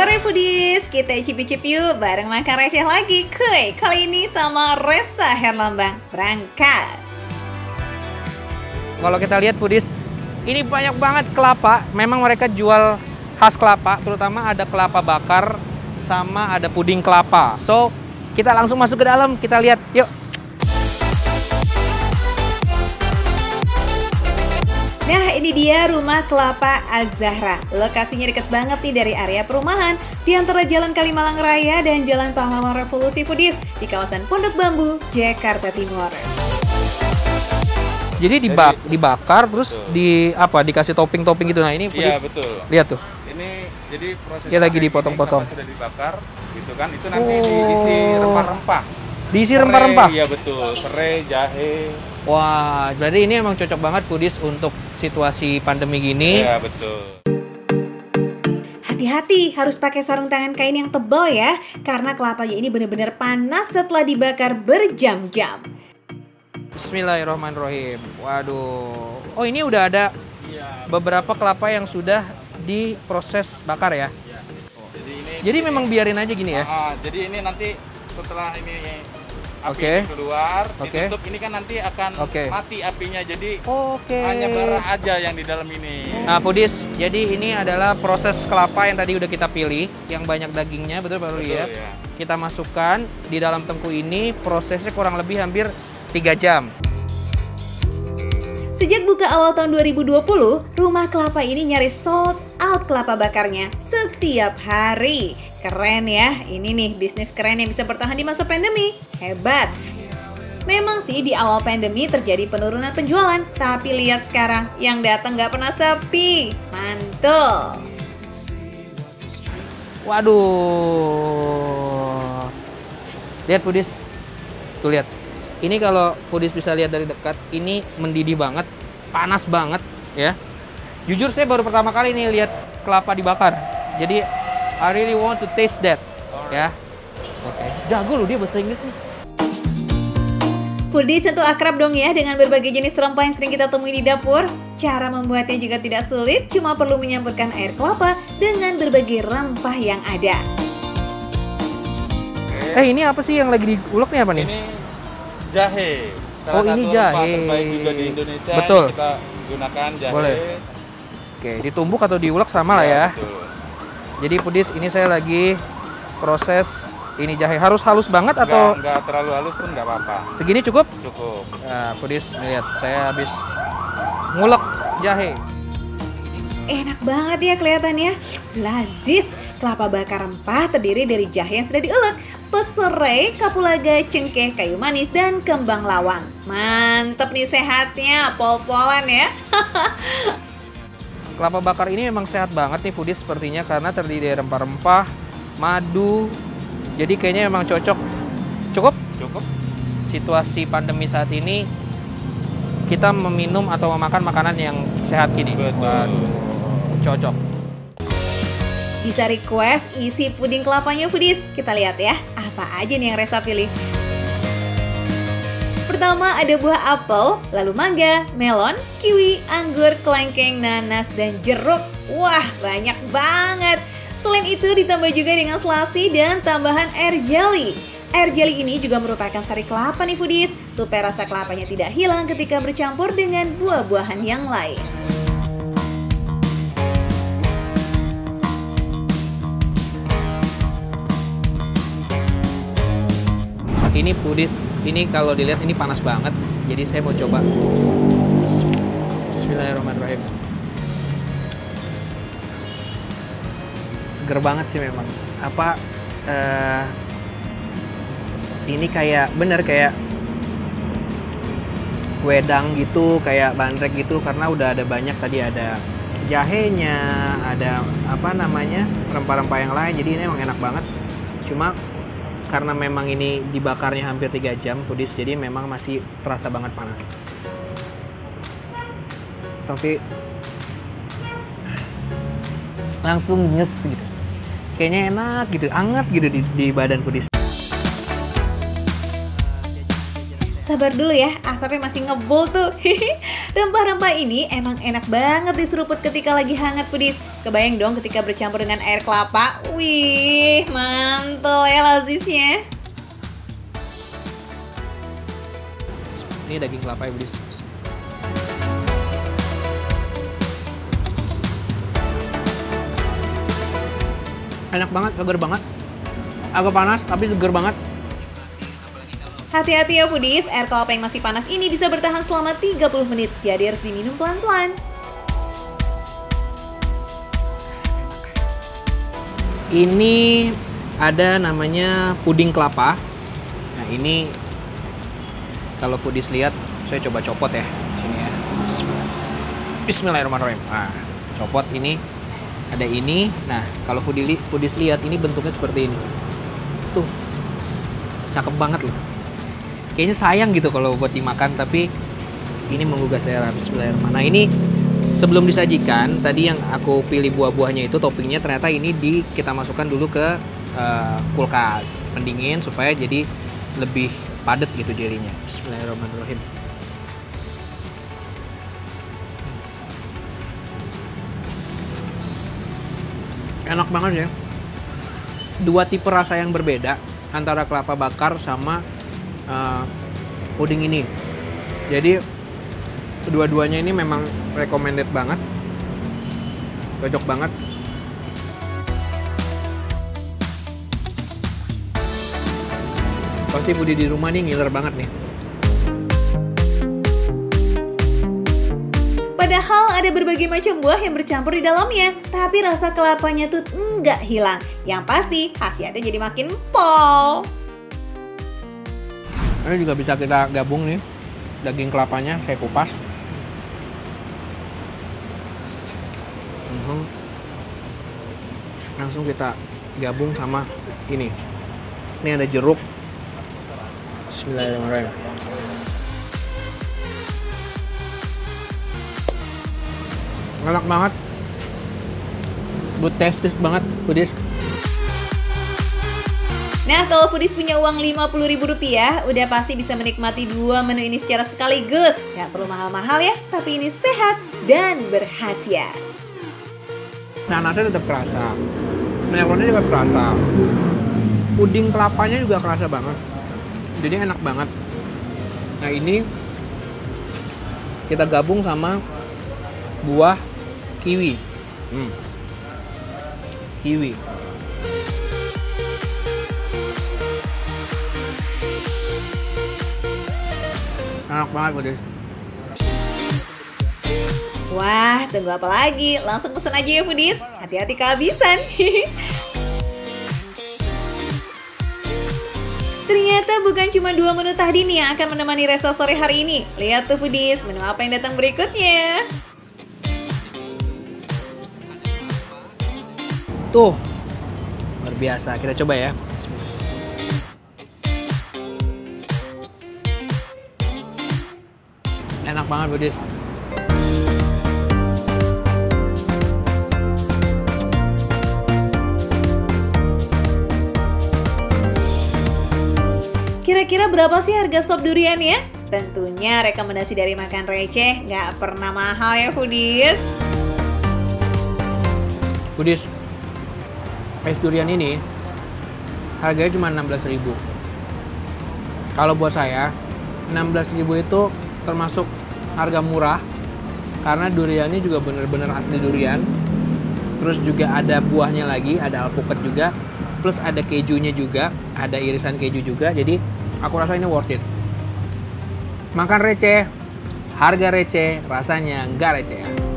Sore Foodies, kita icip-icip yuk bareng makan receh lagi. Kuy, kali ini sama Resa Herlambang. Berangkat. Kalau kita lihat Foodies, ini banyak banget kelapa. Memang mereka jual khas kelapa, terutama ada kelapa bakar sama ada puding kelapa. So, kita langsung masuk ke dalam, kita lihat, yuk Nah ini dia rumah kelapa Az-Zahra Lokasinya deket banget nih dari area perumahan Di antara Jalan Kalimalang Raya dan Jalan Pahlawan Revolusi Foodies Di kawasan Pondok Bambu, Jakarta Timur Jadi dibak, dibakar terus Betul. di apa dikasih topping-topping gitu. Nah, ini Iya betul. Lihat tuh. Ini jadi proses Dia lagi dipotong-potong. sudah dibakar, gitu kan? Itu nanti Oh. diisi rempah-rempah. Diisi rempah-rempah. Iya betul. Serai, jahe. Wah, berarti ini emang cocok banget Foodies untuk situasi pandemi gini. Iya betul. Hati-hati, harus pakai sarung tangan kain yang tebal ya Karena kelapanya ini benar-benar panas setelah dibakar berjam-jam Bismillahirrahmanirrahim. Waduh. Oh, ini udah ada Iya. beberapa kelapa yang sudah diproses bakar ya. Jadi ini. Jadi memang biarin aja gini ya. Ah, jadi ini nanti setelah ini api Oke. ini keluar, Oke. ditutup ini kan nanti akan Oke. mati apinya. Jadi Oke. hanya bara aja yang di dalam ini. Nah, Foodies, jadi ini adalah proses kelapa yang tadi udah kita pilih, yang banyak dagingnya, betul Pak Ruli ya? Ya. Kita masukkan di dalam tengku ini, prosesnya kurang lebih hampir 3 jam. Sejak buka awal tahun 2020, rumah kelapa ini nyaris sold out kelapa bakarnya setiap hari. Keren ya, ini nih bisnis keren yang bisa bertahan di masa pandemi. Hebat. Memang sih di awal pandemi terjadi penurunan penjualan, tapi lihat sekarang yang datang nggak pernah sepi. Mantul. Waduh. Lihat Foodies. Tuh lihat. Ini kalau Foodies bisa lihat dari dekat, ini mendidih banget, panas banget ya. Jujur saya baru pertama kali nih lihat kelapa dibakar. Jadi I really want to taste that. Ya. Oke. Jago loh dia bahasa Inggris nih. Foodies tentu akrab dong ya dengan berbagai jenis rempah yang sering kita temui di dapur. Cara membuatnya juga tidak sulit, cuma perlu menyampurkan air kelapa dengan berbagai rempah yang ada. Eh ini apa sih yang lagi diulek nih apa nih? Ini jahe. Oh, ini jahe. terbaik juga di Indonesia. Betul. Ini Kita gunakan jahe. Boleh. Oke, ditumbuk atau diulek sama lah ya. betul. Jadi Foodies ini saya lagi proses ini jahe harus halus banget atau Nggak, nggak terlalu halus pun nggak apa-apa. segini cukup? Cukup. Nah, Foodies lihat saya habis ngulek jahe. Enak banget ya kelihatannya. Lazis, kelapa bakar rempah terdiri dari jahe yang sudah diulek, peserai, kapulaga, cengkeh, kayu manis, dan kembang lawang. Mantep nih sehatnya, pol-polan ya. Kelapa bakar ini memang sehat banget nih Foodies sepertinya karena terdiri dari rempah-rempah, madu. Jadi kayaknya memang cocok. Cukup Cukup. situasi pandemi saat ini kita meminum atau memakan makanan yang sehat gini. Betul. Waduh, cocok. Bisa request isi puding kelapanya Foodies. Kita lihat ya, apa aja nih yang Resa pilih. Pertama ada buah apel, lalu mangga, melon, kiwi, anggur, kelengkeng, nanas, dan jeruk. Wah, banyak banget. Selain itu ditambah juga dengan selasi dan tambahan air jelly. Air jelly ini juga merupakan sari kelapa nih foodies, supaya rasa kelapanya tidak hilang ketika bercampur dengan buah-buahan yang lain. Ini pudis, ini kalau dilihat ini panas banget. Jadi saya mau coba. Bismillahirrahmanirrahim. Seger banget sih memang. Apa eh, ini kayak bener kayak wedang gitu, kayak bandrek gitu karena udah ada banyak tadi ada jahenya, ada apa namanya rempah-rempah yang lain. Jadi ini emang enak banget. Cuma karena memang ini dibakarnya hampir 3 jam foodies jadi memang masih terasa banget panas tapi langsung nyes gitu kayaknya enak gitu anget gitu di, di badan foodies Sabar dulu ya, asapnya masih ngebul tuh. Rempah-rempah ini emang enak banget diseruput ketika lagi hangat foodies. Kebayang dong ketika bercampur dengan air kelapa. Wih, mantul ya lazisnya. Ini daging kelapa ya, Budis. Enak banget, seger banget. Agak panas, tapi seger banget. Hati-hati ya foodies, air kelapa yang masih panas ini bisa bertahan selama 30 menit, jadi harus diminum pelan-pelan. Ini ada namanya puding kelapa. Nah ini kalau foodies lihat, saya coba copot ya sini ya. Bismillahirrahmanirrahim. Nah, copot ini ada ini. Nah kalau foodies, lihat ini bentuknya seperti ini. Tuh, cakep banget loh. Kayaknya sayang gitu kalau buat dimakan, tapi ini menggugah selera Bismillahirrahmanirrahim. Nah ini sebelum disajikan tadi yang aku pilih buah-buahnya itu toppingnya ternyata ini di kita masukkan dulu ke uh, kulkas. Pendingin supaya jadi lebih padat gitu jadinya Bismillahirrahmanirrahim. Enak banget ya. Dua tipe rasa yang berbeda antara kelapa bakar sama uh, puding ini. Jadi kedua-duanya ini memang recommended banget cocok banget pasti Budi di rumah nih ngiler banget nih Padahal ada berbagai macam buah yang bercampur di dalamnya, tapi rasa kelapanya tuh enggak hilang. Yang pasti, khasiatnya jadi makin pol. ini juga bisa kita gabung nih daging kelapanya saya kupas Mhm. langsung kita gabung sama ini ini ada jeruk Bismillahirrahmanirrahim enak banget good tastes banget Budis Nah, kalau foodies punya uang Rp50.000, udah pasti bisa menikmati dua menu ini secara sekaligus. Gak perlu mahal-mahal ya, tapi ini sehat dan berhasiat. Nasinya tetap kerasa. Melonnya juga kerasa. Puding kelapanya juga kerasa banget. Jadi enak banget. Nah, ini kita gabung sama buah kiwi. Hmm. Kiwi. Enak banget, Budis. Wah, tunggu apa lagi? Langsung pesen aja ya foodies. Hati-hati kehabisan. Ternyata bukan cuma dua menu tadi nih yang akan menemani Resa sore hari ini. Lihat tuh foodies, menu apa yang datang berikutnya. Tuh. Luar biasa. Kita coba ya. Enak banget, Budis. Kira-kira berapa sih harga sop durian ya? Tentunya rekomendasi dari makan receh nggak pernah mahal ya foodies. Budis, es durian ini harganya cuma 16.000. Kalau buat saya, 16.000 itu termasuk harga murah karena duriannya juga bener-bener asli durian. Terus juga ada buahnya lagi, ada alpukat juga, plus ada kejunya juga, ada irisan keju juga. Jadi aku rasa ini worth it. Makan receh, harga receh, rasanya nggak receh.